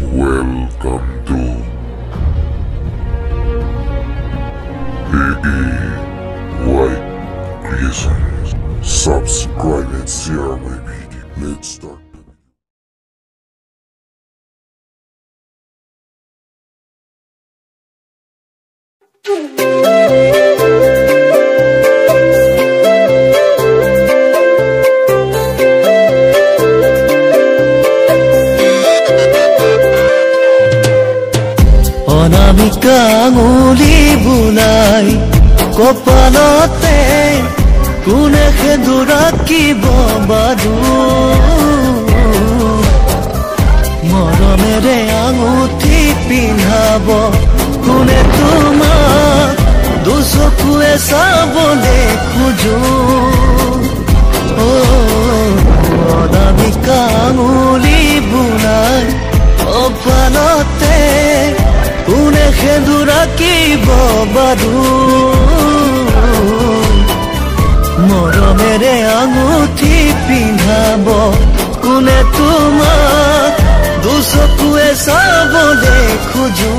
Welcome to AE Creations. Subscribe and share my video. Let's start. Anamika আঙুলি বুলাই কপালতে কোনে সেদুৰাকিব বাৰু মৰমেৰে আঙুঠি পিন্ধাব কোনে তোমাক দুচকুৱে চাবলে খোজো কোনে সেদুৰাকিব বাৰু মৰমেৰে আঙুঠি পিন্ধাব কোনে তোমাক? দুচকুৱে চাবলে খোজো।